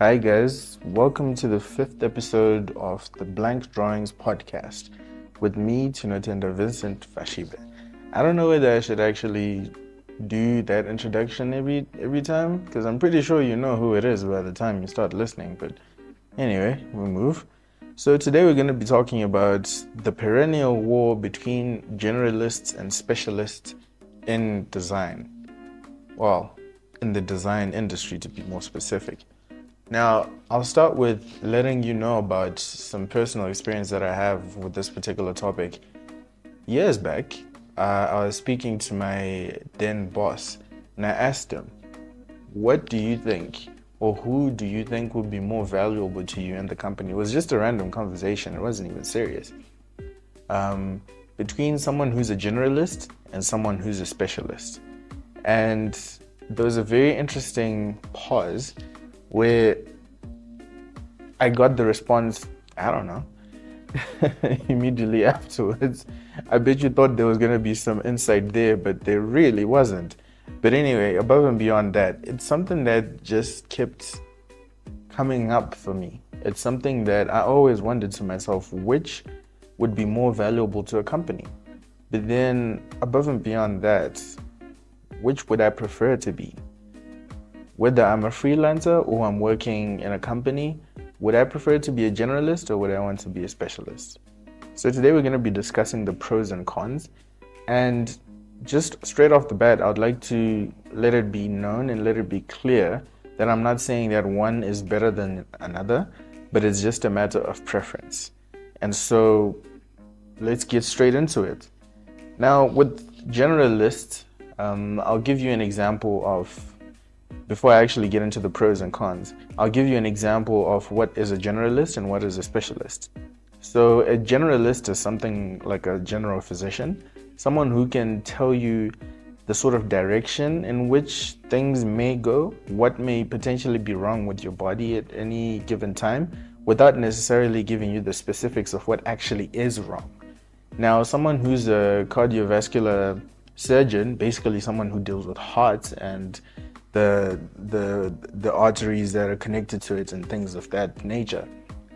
Hi, guys. Welcome to the fifth episode of the Blank Drawings podcast with me, Tinotenda Vincent Vashibe. I don't know whether I should actually do that introduction every every time because I'm pretty sure you know who it is by the time you start listening. But anyway, we'll move. So today we're going to be talking about the perennial war between generalists and specialists in design. Well, in the design industry to be more specific. Now, I'll start with letting you know about some personal experience that I have with this particular topic. Years back, uh, I was speaking to my then boss, and I asked him, What do you think, or who do you think would be more valuable to you in the company? It was just a random conversation, it wasn't even serious. Um, between someone who's a generalist and someone who's a specialist. And there was a very interesting pause where I got the response, I don't know, immediately afterwards. I bet you thought there was going to be some insight there, but there really wasn't. But anyway, above and beyond that, it's something that just kept coming up for me. It's something that I always wondered to myself which would be more valuable to a company. But then, above and beyond that, which would I prefer to be? Whether I'm a freelancer or I'm working in a company, would I prefer to be a generalist or would I want to be a specialist? So today we're going to be discussing the pros and cons. And just straight off the bat, I'd like to let it be known and let it be clear that I'm not saying that one is better than another, but it's just a matter of preference. And so let's get straight into it. Now, with generalists, um, I'll give you an example of before I actually get into the pros and cons, I'll give you an example of what is a generalist and what is a specialist. So, a generalist is something like a general physician, someone who can tell you the sort of direction in which things may go, what may potentially be wrong with your body at any given time, without necessarily giving you the specifics of what actually is wrong. Now, someone who's a cardiovascular surgeon, basically someone who deals with hearts and the the the arteries that are connected to it and things of that nature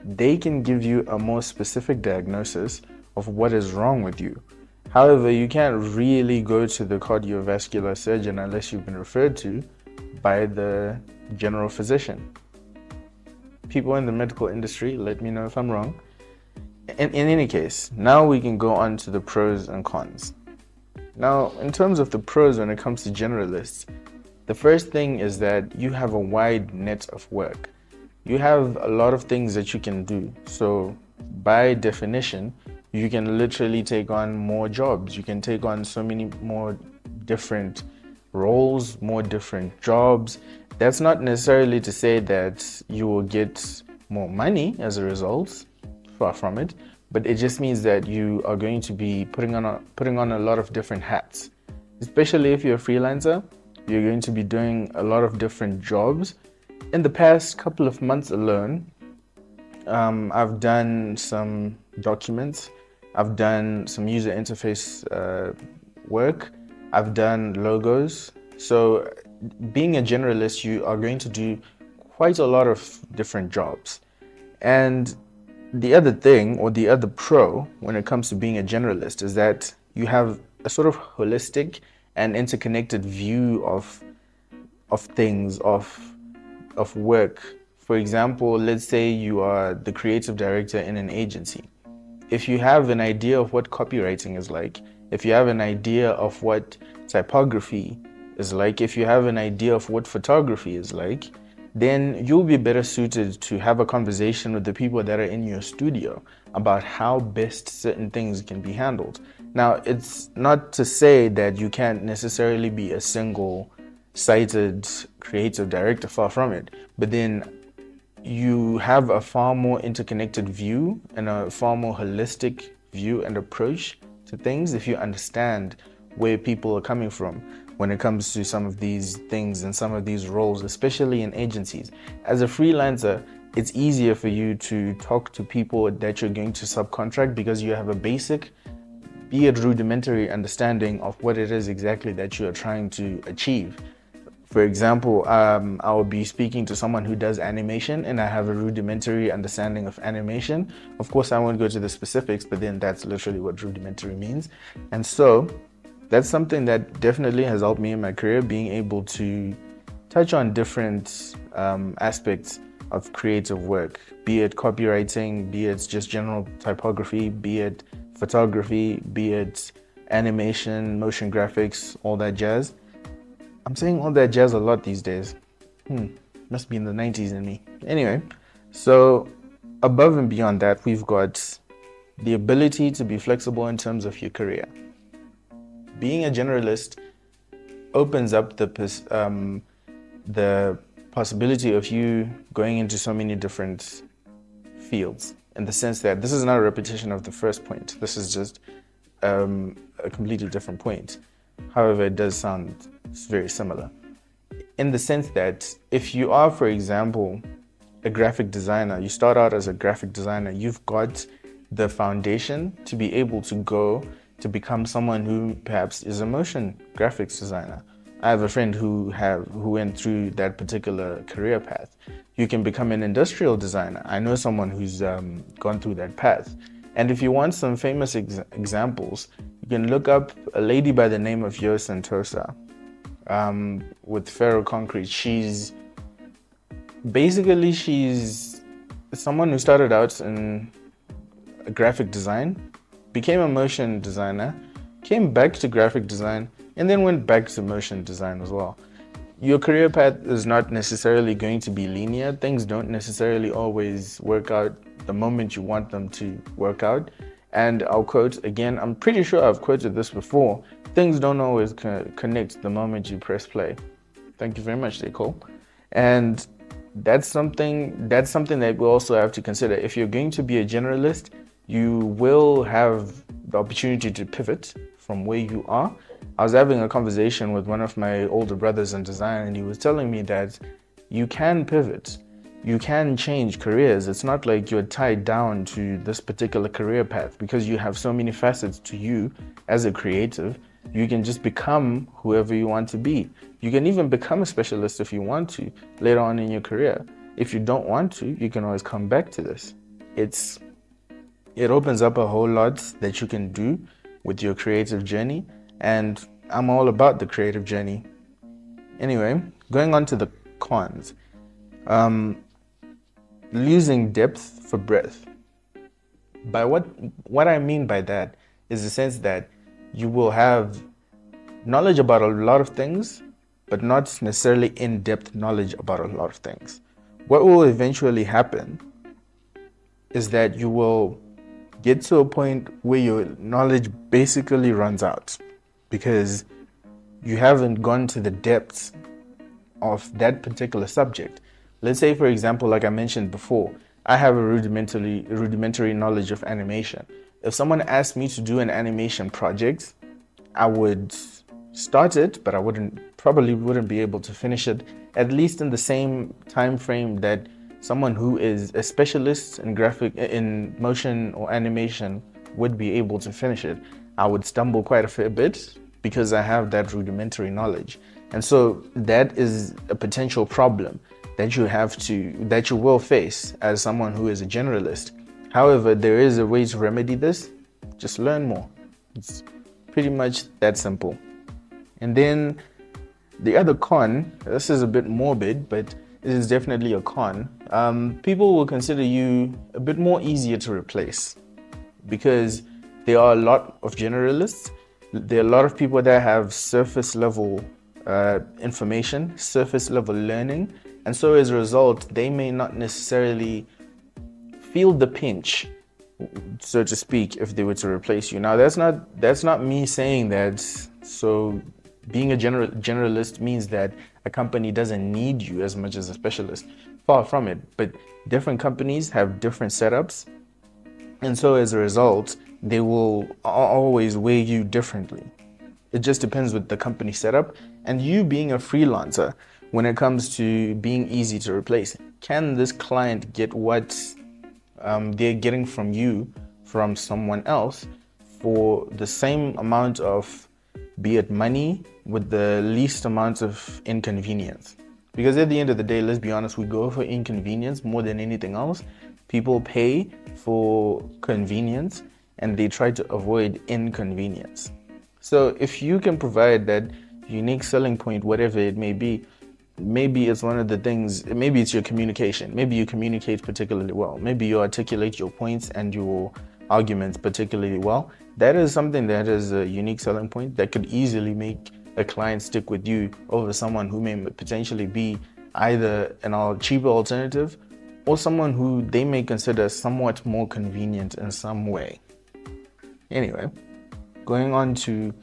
they can give you a more specific diagnosis of what is wrong with you. However you can't really go to the cardiovascular surgeon unless you've been referred to by the general physician. People in the medical industry let me know if i'm wrong. In, in any case now we can go on to the pros and cons. Now in terms of the pros when it comes to generalists the first thing is that you have a wide net of work. You have a lot of things that you can do. So, by definition, you can literally take on more jobs. You can take on so many more different roles, more different jobs. That's not necessarily to say that you will get more money as a result, far from it, but it just means that you are going to be putting on a, putting on a lot of different hats. Especially if you're a freelancer, you're going to be doing a lot of different jobs. In the past couple of months alone, um, I've done some documents, I've done some user interface uh, work, I've done logos. So, being a generalist, you are going to do quite a lot of different jobs. And the other thing, or the other pro, when it comes to being a generalist, is that you have a sort of holistic an interconnected view of of things of of work. For example let's say you are the creative director in an agency. If you have an idea of what copywriting is like if you have an idea of what typography is like if you have an idea of what photography is like then you'll be better suited to have a conversation with the people that are in your studio about how best certain things can be handled now, it's not to say that you can't necessarily be a single sighted creative director, far from it, but then you have a far more interconnected view and a far more holistic view and approach to things if you understand where people are coming from when it comes to some of these things and some of these roles, especially in agencies. As a freelancer, it's easier for you to talk to people that you're going to subcontract because you have a basic be it rudimentary understanding of what it is exactly that you are trying to achieve. For example, um, I will be speaking to someone who does animation and I have a rudimentary understanding of animation. Of course, I won't go to the specifics, but then that's literally what rudimentary means. And so that's something that definitely has helped me in my career, being able to touch on different um, aspects of creative work, be it copywriting, be it just general typography, be it photography, be it animation, motion graphics, all that jazz. I'm saying all that jazz a lot these days. Hmm, must be in the 90s in me. Anyway, so above and beyond that, we've got the ability to be flexible in terms of your career. Being a generalist opens up the um, the possibility of you going into so many different fields in the sense that this is not a repetition of the first point. This is just um, a completely different point. However, it does sound very similar in the sense that if you are, for example, a graphic designer, you start out as a graphic designer, you've got the foundation to be able to go to become someone who perhaps is a motion graphics designer. I have a friend who have who went through that particular career path. You can become an industrial designer. I know someone who's um, gone through that path. And if you want some famous ex- examples, you can look up a lady by the name of Yo Santosa um, with Ferroconcrete. She's basically she's someone who started out in graphic design, became a motion designer, came back to graphic design, and then went back to motion design as well. Your career path is not necessarily going to be linear. Things don't necessarily always work out the moment you want them to work out. And I'll quote again, I'm pretty sure I've quoted this before. Things don't always co- connect the moment you press play. Thank you very much, J. Cole. And that's something that's something that we also have to consider. If you're going to be a generalist, you will have the opportunity to pivot from where you are I was having a conversation with one of my older brothers in design, and he was telling me that you can pivot, you can change careers. It's not like you're tied down to this particular career path because you have so many facets to you as a creative. You can just become whoever you want to be. You can even become a specialist if you want to later on in your career. If you don't want to, you can always come back to this. It's it opens up a whole lot that you can do with your creative journey and I'm all about the creative journey. Anyway, going on to the cons. Um, losing depth for breadth. By what what I mean by that is the sense that you will have knowledge about a lot of things, but not necessarily in-depth knowledge about a lot of things. What will eventually happen is that you will get to a point where your knowledge basically runs out because you haven't gone to the depths of that particular subject. Let's say, for example, like I mentioned before, I have a rudimentary rudimentary knowledge of animation. If someone asked me to do an animation project, I would start it, but I wouldn't probably wouldn't be able to finish it at least in the same time frame that someone who is a specialist in graphic in motion or animation would be able to finish it. I would stumble quite a fair bit because I have that rudimentary knowledge. And so that is a potential problem that you have to that you will face as someone who is a generalist. However, there is a way to remedy this. Just learn more. It's pretty much that simple. And then the other con, this is a bit morbid, but it is definitely a con. Um, people will consider you a bit more easier to replace because there are a lot of generalists. There are a lot of people that have surface level uh, information, surface level learning, and so as a result, they may not necessarily feel the pinch, so to speak, if they were to replace you. Now, that's not that's not me saying that. So, being a general generalist means that a company doesn't need you as much as a specialist. Far from it. But different companies have different setups, and so as a result, they will always weigh you differently. It just depends with the company setup and you being a freelancer when it comes to being easy to replace. Can this client get what um, they're getting from you from someone else for the same amount of be it money with the least amount of inconvenience. Because at the end of the day, let's be honest, we go for inconvenience more than anything else. People pay for convenience and they try to avoid inconvenience. So if you can provide that unique selling point, whatever it may be, maybe it's one of the things, maybe it's your communication. Maybe you communicate particularly well. Maybe you articulate your points and your arguments particularly well. That is something that is a unique selling point that could easily make a client stick with you over someone who may potentially be either an cheaper alternative or someone who they may consider somewhat more convenient in some way. Anyway, going on to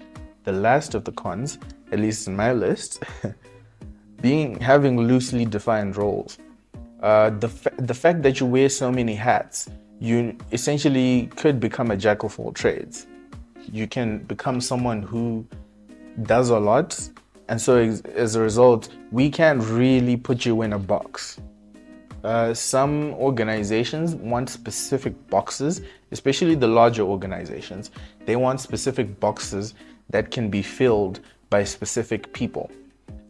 the last of the cons, at least in my list, being having loosely defined roles. Uh, the fa- the fact that you wear so many hats, you essentially could become a jack of all trades. You can become someone who does a lot, and so as, as a result, we can't really put you in a box. Uh, some organizations want specific boxes, especially the larger organizations. They want specific boxes that can be filled by specific people.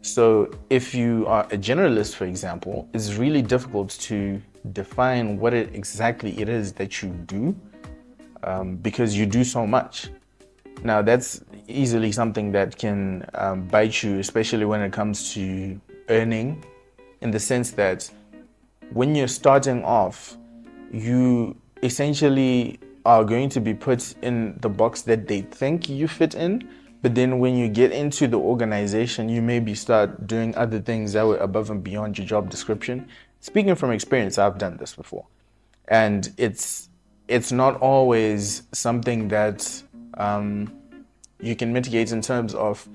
So, if you are a generalist, for example, it's really difficult to define what it exactly it is that you do um, because you do so much. Now, that's easily something that can um, bite you, especially when it comes to earning, in the sense that when you're starting off, you essentially are going to be put in the box that they think you fit in. But then when you get into the organization, you maybe start doing other things that were above and beyond your job description. Speaking from experience, I've done this before. And it's it's not always something that um, you can mitigate in terms of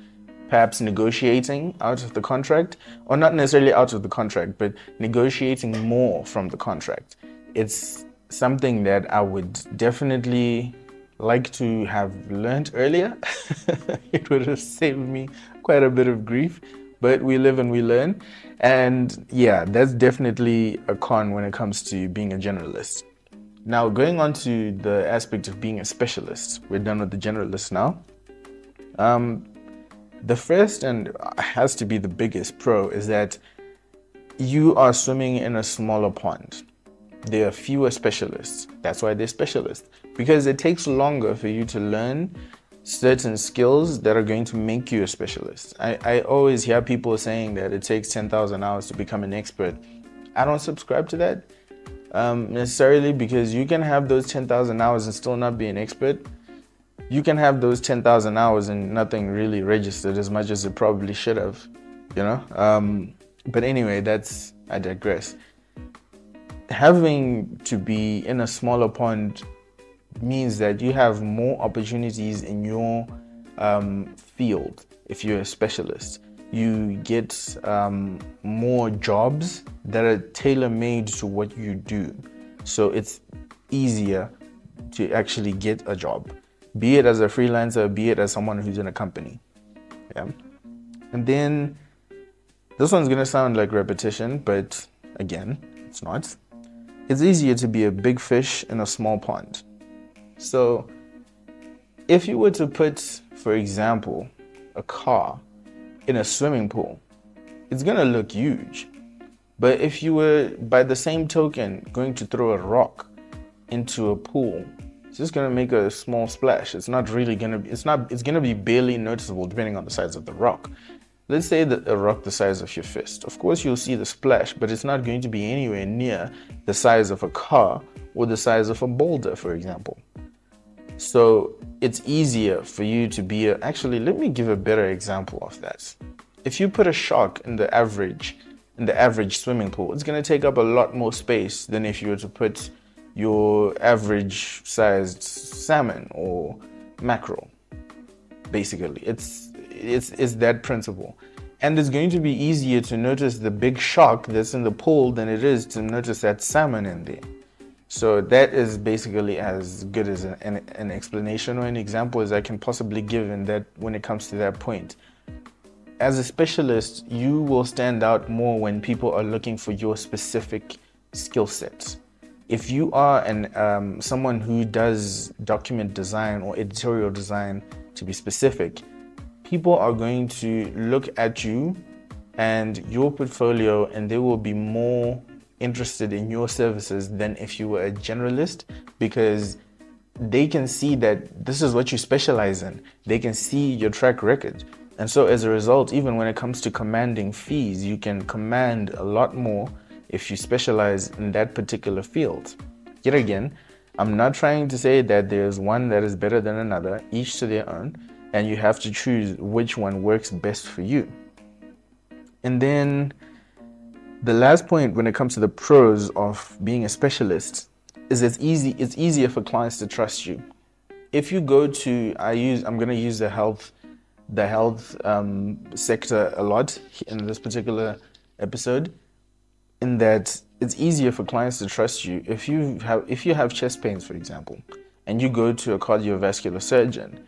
perhaps negotiating out of the contract, or not necessarily out of the contract, but negotiating more from the contract. It's something that I would definitely like to have learned earlier. it would have saved me quite a bit of grief, but we live and we learn. And yeah, that's definitely a con when it comes to being a generalist. Now, going on to the aspect of being a specialist, we're done with the generalist now. Um, the first and has to be the biggest pro is that you are swimming in a smaller pond. There are fewer specialists. That's why they're specialists. Because it takes longer for you to learn certain skills that are going to make you a specialist. I, I always hear people saying that it takes 10,000 hours to become an expert. I don't subscribe to that um, necessarily because you can have those 10,000 hours and still not be an expert you can have those 10,000 hours and nothing really registered as much as it probably should have, you know? Um, but anyway, that's, I digress. Having to be in a smaller pond means that you have more opportunities in your um, field if you're a specialist. You get um, more jobs that are tailor made to what you do. So it's easier to actually get a job be it as a freelancer, be it as someone who's in a company. Yeah. And then this one's gonna sound like repetition, but again, it's not. It's easier to be a big fish in a small pond. So, if you were to put, for example, a car in a swimming pool, it's gonna look huge. But if you were, by the same token, going to throw a rock into a pool it's just gonna make a small splash. It's not really gonna be, it's not, it's gonna be barely noticeable depending on the size of the rock. Let's say that a rock the size of your fist. Of course, you'll see the splash, but it's not going to be anywhere near the size of a car or the size of a boulder, for example. So it's easier for you to be a, actually, let me give a better example of that. If you put a shark in the average, in the average swimming pool, it's gonna take up a lot more space than if you were to put your average sized salmon or mackerel. Basically, it's it's it's that principle. And it's going to be easier to notice the big shark that's in the pool than it is to notice that salmon in there. So that is basically as good as an, an, an explanation or an example as I can possibly give in that when it comes to that point. As a specialist, you will stand out more when people are looking for your specific skill sets if you are an um, someone who does document design or editorial design to be specific people are going to look at you and your portfolio and they will be more interested in your services than if you were a generalist because they can see that this is what you specialize in. They can see your track record. And so, as a result, even when it comes to commanding fees, you can command a lot more if you specialize in that particular field. Yet again, I'm not trying to say that there's one that is better than another, each to their own, and you have to choose which one works best for you. And then the last point when it comes to the pros of being a specialist is it's easy it's easier for clients to trust you. If you go to I use I'm gonna use the health the health um, sector a lot in this particular episode in that it's easier for clients to trust you if you have if you have chest pains for example and you go to a cardiovascular surgeon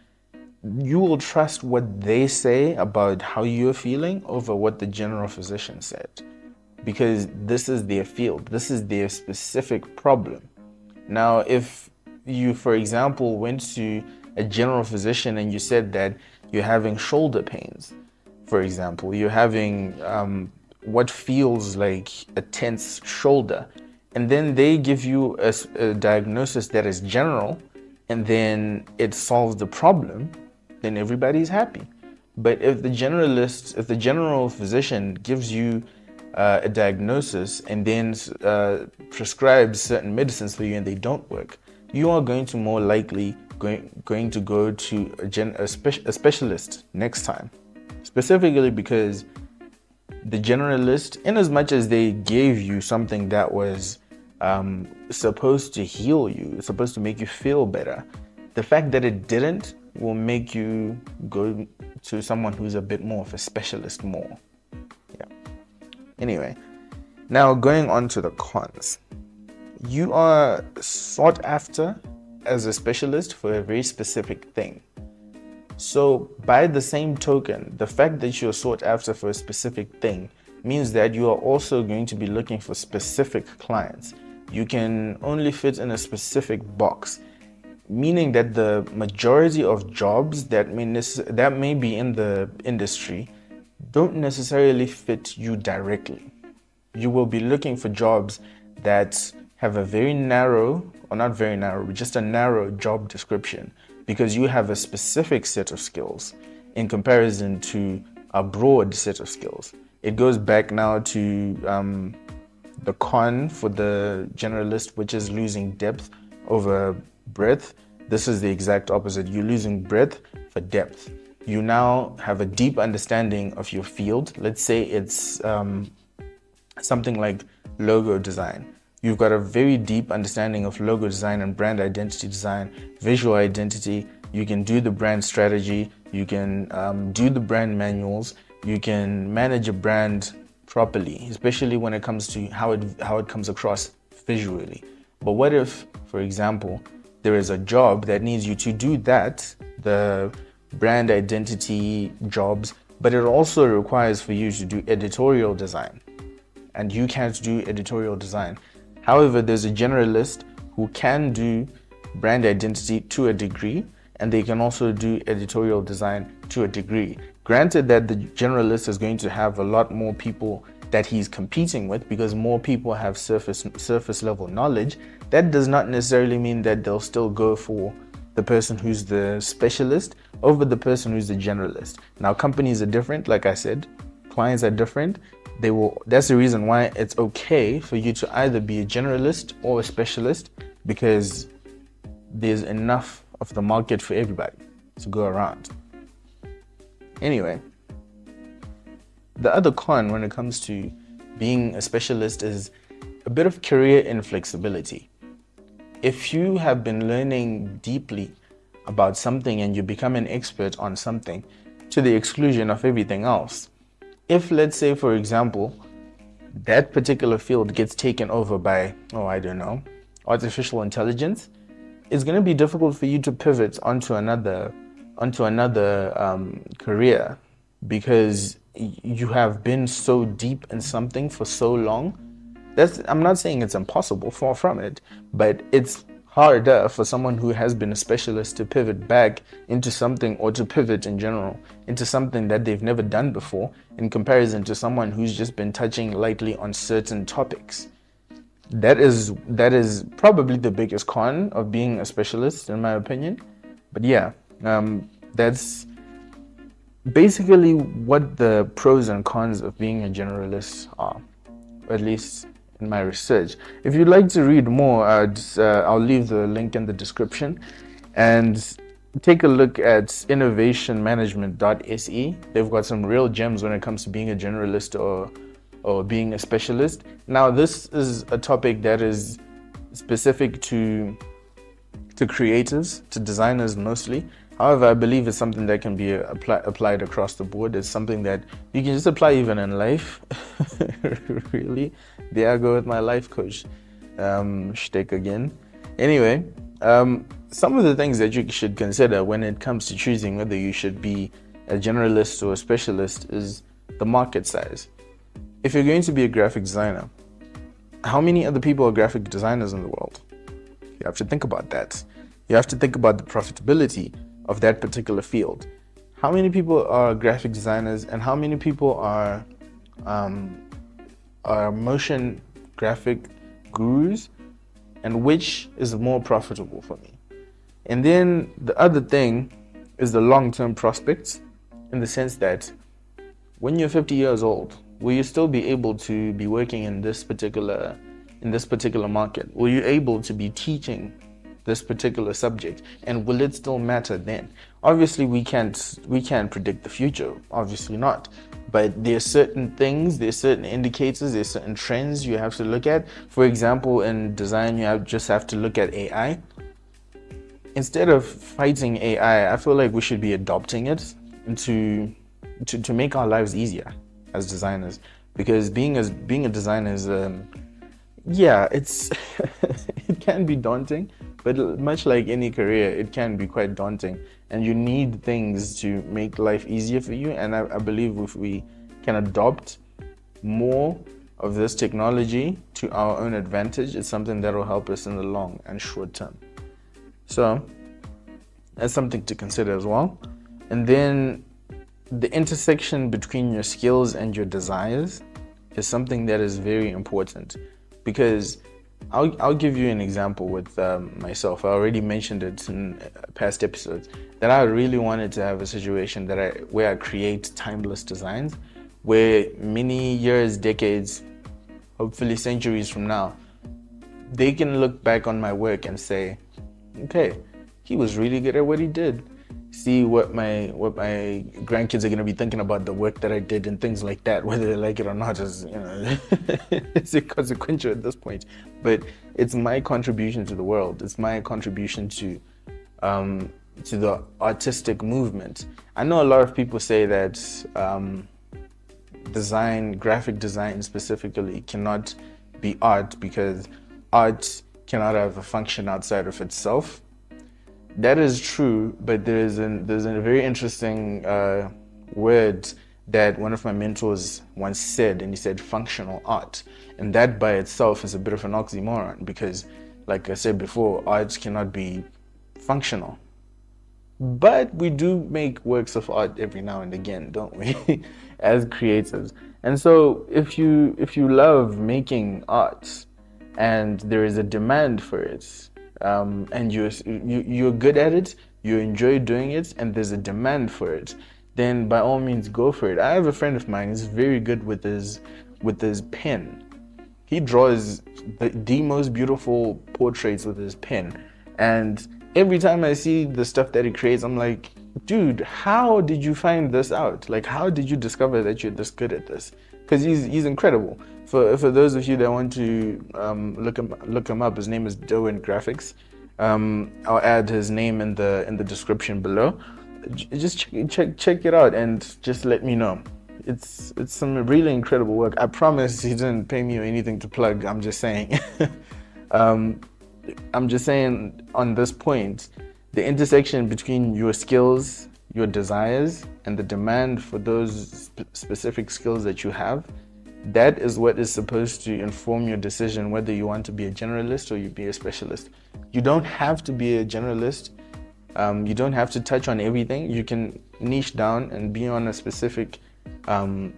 you will trust what they say about how you're feeling over what the general physician said. Because this is their field. This is their specific problem. Now if you for example went to a general physician and you said that you're having shoulder pains for example you're having um, what feels like a tense shoulder. And then they give you a, a diagnosis that is general, and then it solves the problem, then everybody's happy. But if the generalist, if the general physician gives you uh, a diagnosis and then uh, prescribes certain medicines for you and they don't work, you are going to more likely going, going to go to a, gen, a, spe- a specialist next time. Specifically because the generalist, in as much as they gave you something that was um, supposed to heal you, supposed to make you feel better, the fact that it didn't will make you go to someone who's a bit more of a specialist more. Yeah. Anyway, now going on to the cons. You are sought after as a specialist for a very specific thing. So, by the same token, the fact that you're sought after for a specific thing means that you are also going to be looking for specific clients. You can only fit in a specific box, meaning that the majority of jobs that may, that may be in the industry don't necessarily fit you directly. You will be looking for jobs that have a very narrow, or not very narrow, just a narrow job description because you have a specific set of skills in comparison to a broad set of skills. It goes back now to um, the con for the generalist, which is losing depth over breadth. This is the exact opposite. You're losing breadth for depth. You now have a deep understanding of your field. Let's say it's um, something like logo design You've got a very deep understanding of logo design and brand identity design, visual identity. You can do the brand strategy. You can um, do the brand manuals. You can manage a brand properly, especially when it comes to how it how it comes across visually. But what if, for example, there is a job that needs you to do that, the brand identity jobs, but it also requires for you to do editorial design. And you can't do editorial design. However, there's a generalist who can do brand identity to a degree and they can also do editorial design to a degree. Granted that the generalist is going to have a lot more people that he's competing with because more people have surface surface level knowledge, that does not necessarily mean that they'll still go for the person who's the specialist over the person who's the generalist. Now companies are different, like I said, clients are different, they will that's the reason why it's okay for you to either be a generalist or a specialist because there's enough of the market for everybody to go around. Anyway the other con when it comes to being a specialist is a bit of career inflexibility. If you have been learning deeply about something and you become an expert on something to the exclusion of everything else if let's say for example that particular field gets taken over by oh i don't know artificial intelligence it's going to be difficult for you to pivot onto another onto another um, career because you have been so deep in something for so long. That's i'm not saying it's impossible far from it but it's harder for someone who has been a specialist to pivot back into something or to pivot in general into something that they've never done before in comparison to someone who's just been touching lightly on certain topics. That is that is probably the biggest con of being a specialist in my opinion. But yeah, um, that's basically what the pros and cons of being a generalist are, at least in my research. If you'd like to read more, uh, I'll leave the link in the description and take a look at innovationmanagement.se. They've got some real gems when it comes to being a generalist or or being a specialist. Now, this is a topic that is specific to to creators, to designers mostly. However, I believe it's something that can be apply, applied across the board. It's something that you can just apply even in life. really, there I go with my life coach um, shtick again. Anyway, um, some of the things that you should consider when it comes to choosing whether you should be a generalist or a specialist is the market size. If you're going to be a graphic designer, how many other people are graphic designers in the world? You have to think about that. You have to think about the profitability of that particular field. How many people are graphic designers and how many people are um, are motion graphic gurus and which is more profitable for me? And then the other thing is the long-term prospects in the sense that when you're 50 years old, will you still be able to be working in this particular in this particular market? Will you able to be teaching this particular subject and will it still matter then? Obviously we can't we can't predict the future obviously not. But there are certain things there's certain indicators there's certain trends you have to look at. For example in design you have just have to look at ai instead of fighting ai i feel like we should be adopting it to to, to make our lives easier as designers. Because being as being a designer is um, yeah it's it can be daunting but much like any career, it can be quite daunting, and you need things to make life easier for you. And I, I believe if we can adopt more of this technology to our own advantage, it's something that will help us in the long and short term. So that's something to consider as well. And then the intersection between your skills and your desires is something that is very important because I'll, I'll give you an example with um, myself. I already mentioned it in past episodes that I really wanted to have a situation that I where I create timeless designs, where many years, decades, hopefully centuries from now, they can look back on my work and say, okay, he was really good at what he did see what my what my grandkids are going to be thinking about the work that I did and things like that, whether they like it or not, is you know, it's inconsequential at this point. But it's my contribution to the world. It's my contribution to um, to the artistic movement. I know a lot of people say that um, design, graphic design specifically, cannot be art because art cannot have a function outside of itself that is true, but there is an, there's a very interesting uh, word that one of my mentors once said, and he said functional art. And that by itself is a bit of an oxymoron because, like I said before, art cannot be functional. But we do make works of art every now and again, don't we, as creators? And so if you if you love making art and there is a demand for it, um, and you're, you, you're good at it, you enjoy doing it, and there's a demand for it, then by all means go for it. I have a friend of mine who's very good with his with his pen. He draws the, the most beautiful portraits with his pen, and every time I see the stuff that he creates, I'm like, dude, how did you find this out? Like, how did you discover that you're this good at this? Because he's he's incredible for for those of you that want to um, look him look him up, his name is Derwin Graphics. Um, I'll add his name in the in the description below. Just check, check check it out and just let me know. It's it's some really incredible work. I promise he didn't pay me or anything to plug. I'm just saying. um, I'm just saying on this point, the intersection between your skills, your desires, and the demand for those sp- specific skills that you have that is what is supposed to inform your decision whether you want to be a generalist or you be a specialist. You don't have to be a generalist. Um, you don't have to touch on everything. You can niche down and be on a specific um,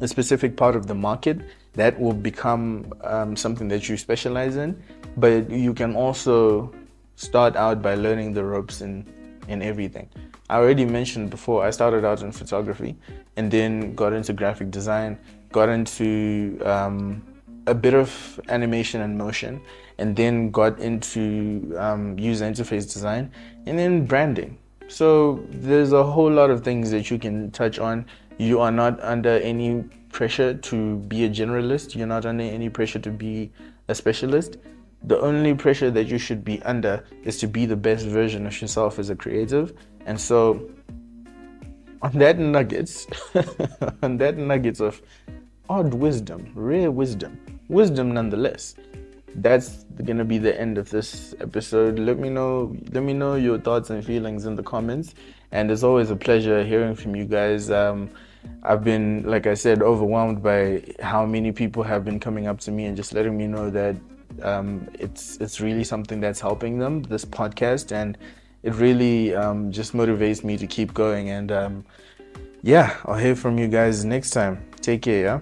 a specific part of the market that will become um, something that you specialize in. But you can also start out by learning the ropes in in everything. I already mentioned before. I started out in photography and then got into graphic design, got into um, a bit of animation and motion, and then got into um, user interface design and then branding. So there's a whole lot of things that you can touch on. You are not under any pressure to be a generalist. You're not under any pressure to be a specialist. The only pressure that you should be under is to be the best version of yourself as a creative. And so, on that nuggets, on that nuggets of odd wisdom, rare wisdom, wisdom nonetheless. That's gonna be the end of this episode. Let me know, let me know your thoughts and feelings in the comments. And it's always a pleasure hearing from you guys. Um, I've been, like I said, overwhelmed by how many people have been coming up to me and just letting me know that um, it's it's really something that's helping them. This podcast and it really um, just motivates me to keep going. And um, yeah, I'll hear from you guys next time. Take care. Yeah.